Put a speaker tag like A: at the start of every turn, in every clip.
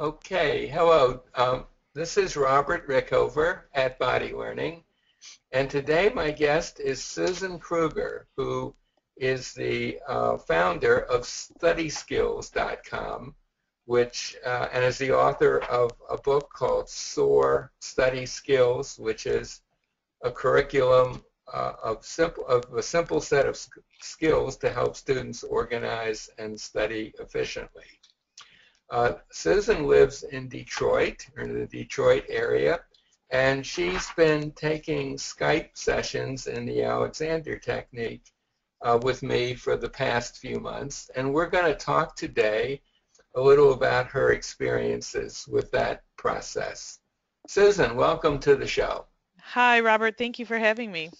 A: Okay, hello. Um, this is Robert Rickover at Body Learning, and today my guest is Susan Kruger, who is the uh, founder of StudySkills.com, which uh, and is the author of a book called SOAR Study Skills, which is a curriculum uh, of simple of a simple set of skills to help students organize and study efficiently. Uh, Susan lives in Detroit, or in the Detroit area, and she's been taking Skype sessions in the Alexander technique uh, with me for the past few months, and we're going to talk today a little about her experiences with that process. Susan, welcome to the show.
B: Hi, Robert. Thank you for having me.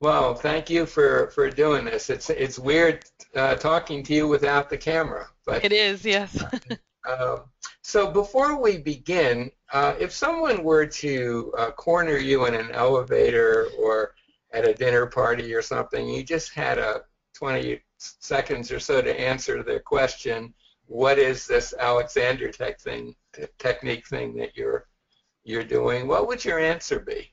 A: Well, thank you for, for doing this. It's it's weird uh, talking to you without the camera,
B: but it is, yes.
A: Um, so before we begin, uh, if someone were to uh, corner you in an elevator or at a dinner party or something, you just had a 20 seconds or so to answer their question, what is this Alexander tech thing, technique thing that you're you're doing? What would your answer be?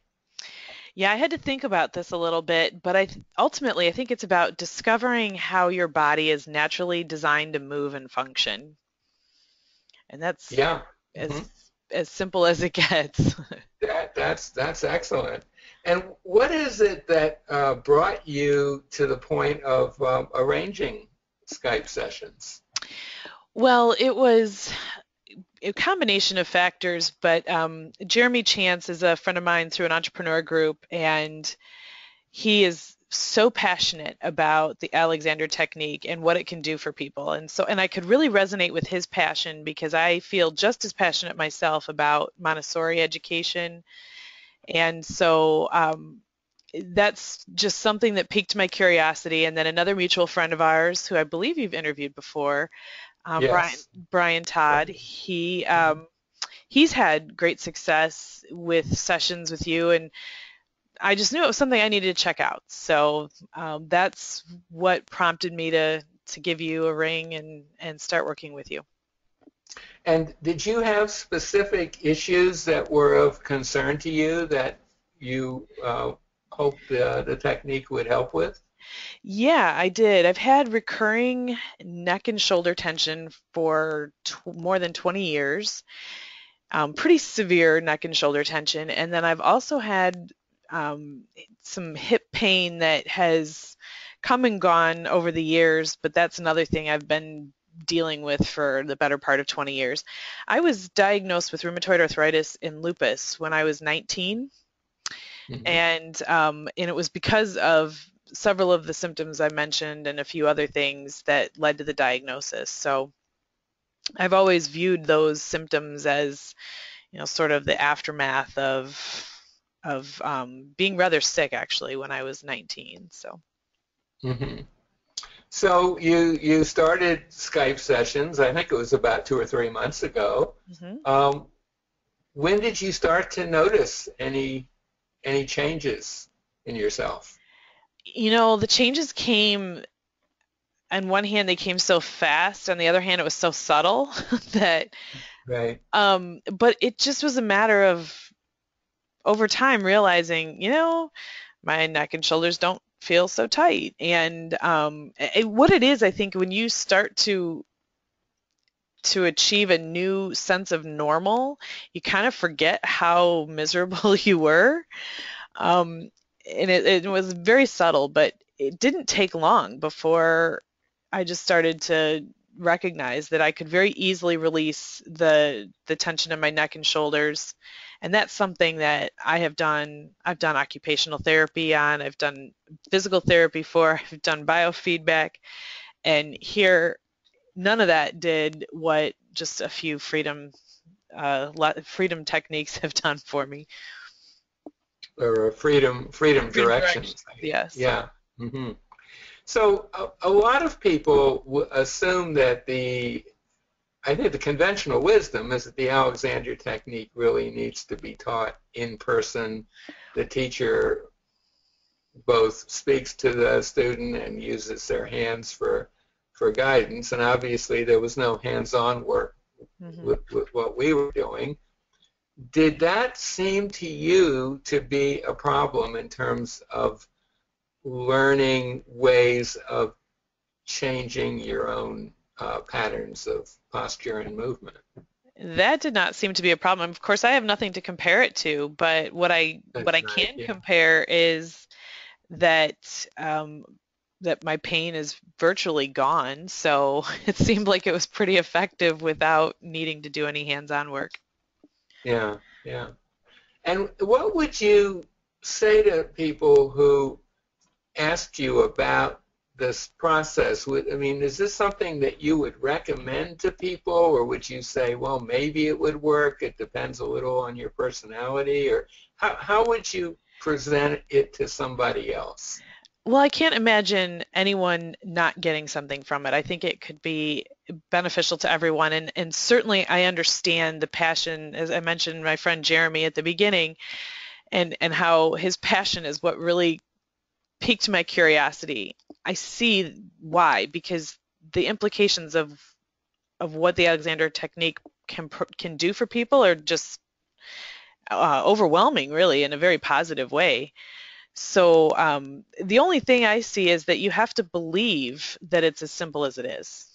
B: Yeah, I had to think about this a little bit, but I ultimately I think it's about discovering how your body is naturally designed to move and function and that's
A: yeah
B: as mm-hmm. as simple as it gets.
A: that that's that's excellent. And what is it that uh, brought you to the point of um, arranging Skype sessions?
B: Well, it was a combination of factors, but um, Jeremy Chance is a friend of mine through an entrepreneur group, and he is so passionate about the Alexander technique and what it can do for people. And so and I could really resonate with his passion because I feel just as passionate myself about Montessori education. And so um, that's just something that piqued my curiosity. And then another mutual friend of ours, who I believe you've interviewed before, um, yes. Brian Brian Todd, he um, he's had great success with sessions with you and I just knew it was something I needed to check out. So um, that's what prompted me to to give you a ring and and start working with you.
A: And did you have specific issues that were of concern to you that you uh, hoped the, the technique would help with?
B: Yeah, I did. I've had recurring neck and shoulder tension for more than 20 years. Um, pretty severe neck and shoulder tension. And then I've also had um, some hip pain that has come and gone over the years, but that's another thing I've been dealing with for the better part of 20 years. I was diagnosed with rheumatoid arthritis and lupus when I was 19, mm-hmm. and um, and it was because of several of the symptoms I mentioned and a few other things that led to the diagnosis. So I've always viewed those symptoms as you know sort of the aftermath of of um, being rather sick actually when I was 19. So.
A: Mm-hmm. So you you started Skype sessions. I think it was about two or three months ago. Mm-hmm. Um, when did you start to notice any any changes in yourself?
B: You know, the changes came. On one hand, they came so fast. On the other hand, it was so subtle that.
A: Right.
B: Um, but it just was a matter of over time realizing, you know, my neck and shoulders don't feel so tight. And um, it, what it is, I think, when you start to to achieve a new sense of normal, you kind of forget how miserable you were. Um, and it, it was very subtle, but it didn't take long before I just started to recognize that I could very easily release the the tension in my neck and shoulders and that's something that I have done. I've done occupational therapy on. I've done physical therapy for. I've done biofeedback, and here, none of that did what just a few freedom uh, freedom techniques have done for me.
A: Or freedom freedom, freedom directions. directions.
B: Yes.
A: Yeah. Mm-hmm. So a, a, lot of people w- assume that the I think the conventional wisdom is that the Alexander technique really needs to be taught in person. The teacher both speaks to the student and uses their hands for for guidance, and obviously there was no hands-on work mm-hmm. with, with what we were doing. Did that seem to you to be a problem in terms of learning ways of changing your own uh, patterns of posture and movement?
B: That did not seem to be a problem. Of course, I have nothing to compare it to, but what I That's what I right, can yeah. compare is that um, that my pain is virtually gone. So it seemed like it was pretty effective without needing to do any hands-on work.
A: Yeah, yeah. And what would you say to people who asked you about this process? I mean, is this something that you would recommend to people, or would you say, well, maybe it would work? It depends a little on your personality, or how how would you present it to somebody else?
B: Well, I can't imagine anyone not getting something from it. I think it could be beneficial to everyone, and and certainly I understand the passion, as I mentioned, my friend Jeremy at the beginning, and and how his passion is what really piqued my curiosity. I see why because the implications of of what the Alexander technique can can do for people are just uh, overwhelming, really, in a very positive way. So um, the only thing I see is that you have to believe that it's as simple as it is.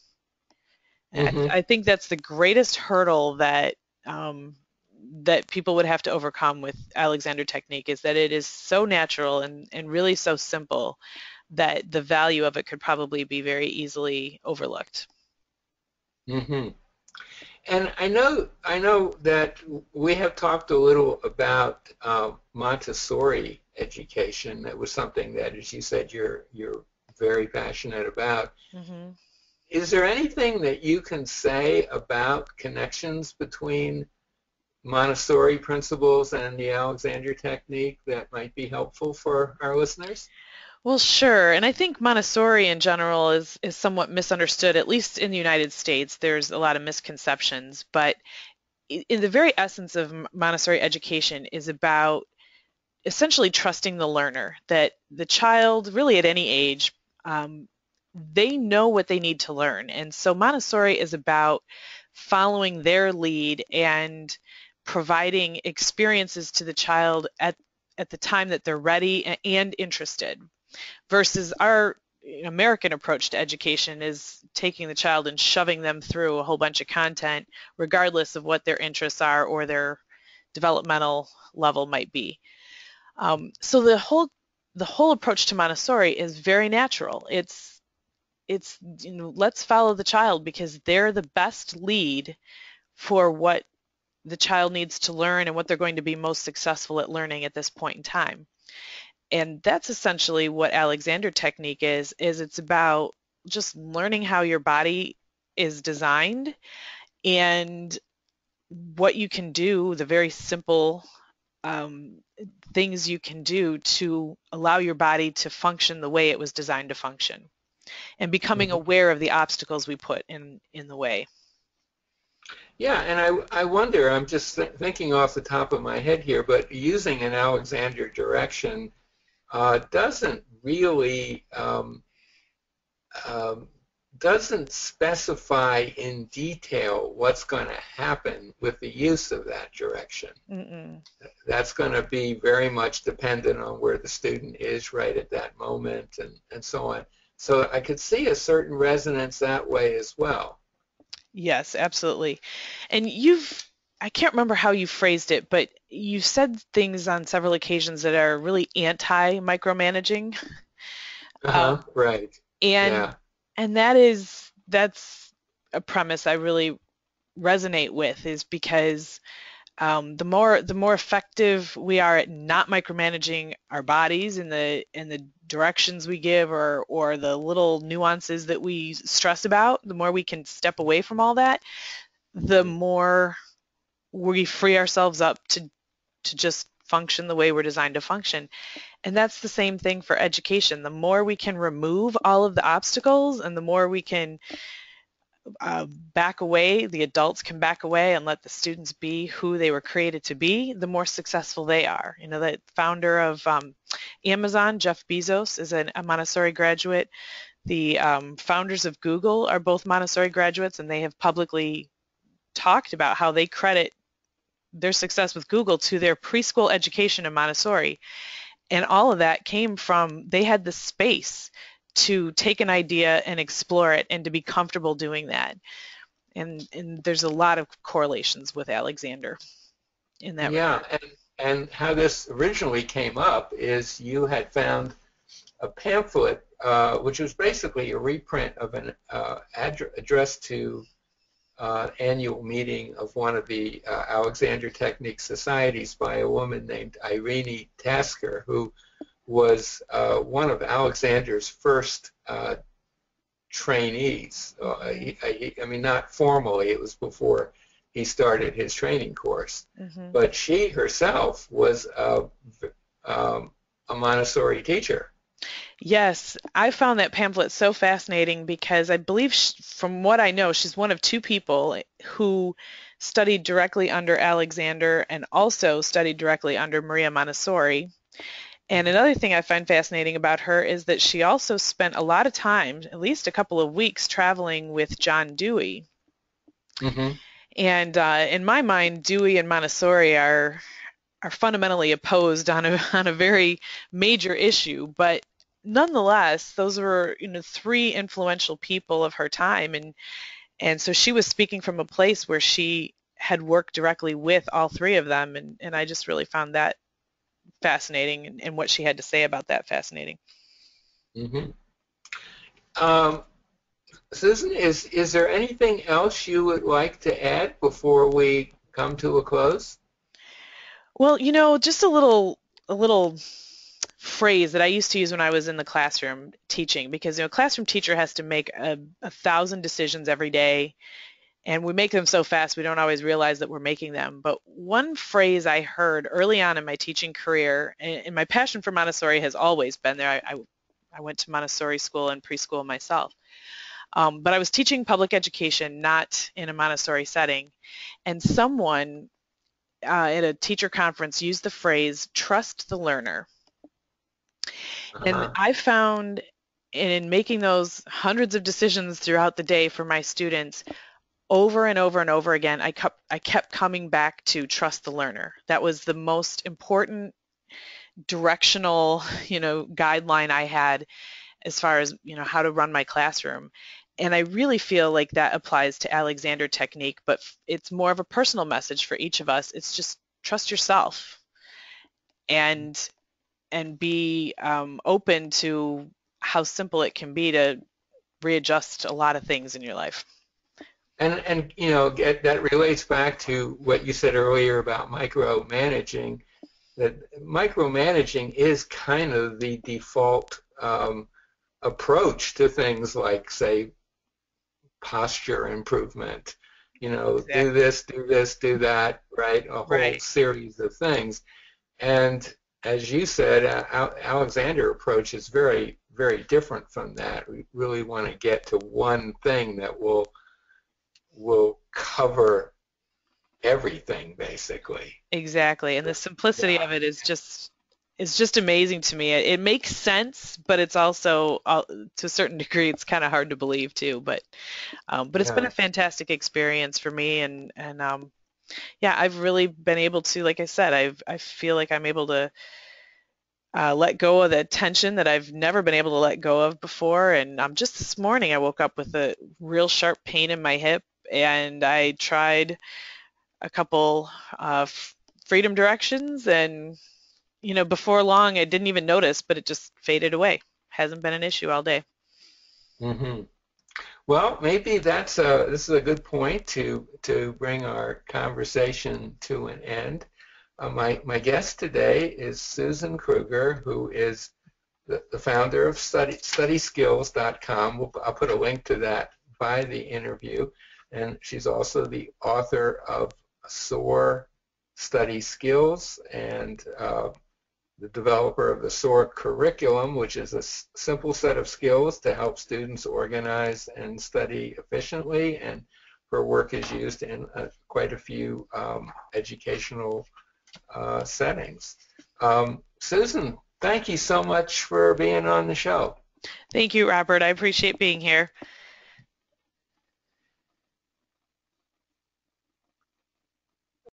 B: Mm-hmm. I, I, think that's the greatest hurdle that um, that people would have to overcome with Alexander Technique is that it is so natural and, and really so simple that the value of it could probably be very easily overlooked.
A: Mm-hmm. And I know I know that we have talked a little about uh, Montessori education. That was something that, as you said, you're you're very passionate about. Mm-hmm. Is there anything that you can say about connections between Montessori principles and the Alexander technique that might be helpful for our listeners?
B: Well, sure. And I think Montessori in general is, is somewhat misunderstood, at least in the United States. There's a lot of misconceptions. But in the very essence of Montessori education is about essentially trusting the learner, that the child, really at any age, um, they know what they need to learn. And so Montessori is about following their lead and providing experiences to the child at, at the time that they're ready and interested versus our American approach to education is taking the child and shoving them through a whole bunch of content regardless of what their interests are or their developmental level might be. Um, so the whole the whole approach to Montessori is very natural. It's it's you know let's follow the child because they're the best lead for what the child needs to learn and what they're going to be most successful at learning at this point in time. And that's essentially what Alexander technique is, is it's about just learning how your body is designed and what you can do, the very simple um, things you can do to allow your body to function the way it was designed to function and becoming mm-hmm. aware of the obstacles we put in, in the way.
A: Yeah, and I, I wonder, I'm just th- thinking off the top of my head here, but using an Alexander direction uh, doesn't really um, um, doesn't specify in detail what's going to happen with the use of that direction. Mm-mm. That's going to be very much dependent on where the student is right at that moment and, and so on. So I could see a certain resonance that way as well.
B: Yes, absolutely. And you've I can't remember how you phrased it, but you said things on several occasions that are really anti micromanaging.
A: Uh-huh, um, right.
B: And yeah. and that is that's a premise I really resonate with is because um, the more the more effective we are at not micromanaging our bodies in the in the directions we give or or the little nuances that we stress about, the more we can step away from all that, the more we free ourselves up to to just function the way we're designed to function. And that's the same thing for education. The more we can remove all of the obstacles and the more we can uh, back away, the adults can back away and let the students be who they were created to be, the more successful they are. You know, the founder of um, Amazon, Jeff Bezos, is an, a Montessori graduate. The um, founders of Google are both Montessori graduates, and they have publicly talked about how they credit their success with Google to their preschool education in Montessori. And all of that came from they had the space to take an idea and explore it and to be comfortable doing that. And and there's a lot of correlations with Alexander in that
A: yeah,
B: regard.
A: and and how this originally came up is you had found a pamphlet uh, which was basically a reprint of an uh, address to uh, annual meeting of one of the uh, Alexander Technique Societies by a woman named Irene Tasker, who was uh, one of Alexander's first uh, trainees. Uh, he, he, I mean, not formally, it was before he started his training course. Mm-hmm. But she herself was a, um, a Montessori teacher.
B: Yes, I found that pamphlet so fascinating because I believe, she, from what I know, she's one of two people who studied directly under Alexander and also studied directly under Maria Montessori. And another thing I find fascinating about her is that she also spent a lot of time, at least a couple of weeks, traveling with John Dewey. Mm-hmm. And uh, in my mind, Dewey and Montessori are are fundamentally opposed on a on a very major issue, but nonetheless, those were you know three influential people of her time, and and so she was speaking from a place where she had worked directly with all three of them, and and I just really found that fascinating, and, and what she had to say about that fascinating.
A: Mm-hmm. Um, Susan, is is there anything else you would like to add before we come to a close?
B: Well, you know, just a little a little phrase that I used to use when I was in the classroom teaching because you know, a classroom teacher has to make a, a thousand decisions every day and we make them so fast we don't always realize that we're making them. But one phrase I heard early on in my teaching career, and, my passion for Montessori has always been there. I, I, I went to Montessori school and preschool myself. Um, but I was teaching public education, not in a Montessori setting. And someone uh, at a teacher conference used the phrase, trust the learner. Uh-huh. And I found in making those hundreds of decisions throughout the day for my students, over and over and over again, I kept, I kept coming back to trust the learner. That was the most important directional, you know, guideline I had as far as, you know, how to run my classroom and I really feel like that applies to Alexander technique, but it's more of a personal message for each of us. It's just trust yourself and and be um, open to how simple it can be to readjust a lot of things in your life.
A: And and you know get, that relates back to what you said earlier about micromanaging. That micromanaging is kind of the default um, approach to things like, say, posture improvement. You know, exactly. do this, do this, do that, right? A whole right. series of things. And as you said, uh, Alexander approach is very, very different from that. We really want to get to one thing that will will cover everything basically.
B: Exactly, and the simplicity yeah. of it is just is just amazing to me. It, it makes sense, but it's also uh, to a certain degree it's kind of hard to believe too. But um, but it's yeah. been a fantastic experience for me, and and um, yeah, I've really been able to, like I said, I've I feel like I'm able to. Uh, let go of the tension that I've never been able to let go of before. And um, just this morning, I woke up with a real sharp pain in my hip, and I tried a couple uh, freedom directions, and you know, before long, I didn't even notice, but it just faded away. Hasn't been an issue all day.
A: Mm-hmm. Well, maybe that's a, this is a good point to to bring our conversation to an end. Uh, my my guest today is Susan Kruger, who is the, founder of Study StudySkills.com. I'll put a link to that by the interview, and she's also the author of SOAR Study Skills and uh, the developer of the SOAR curriculum, which is a simple set of skills to help students organize and study efficiently. And her work is used in uh, quite a few um, educational uh, settings. Um, Susan, thank you so much for being on the show.
B: Thank you, Robert. I appreciate being here.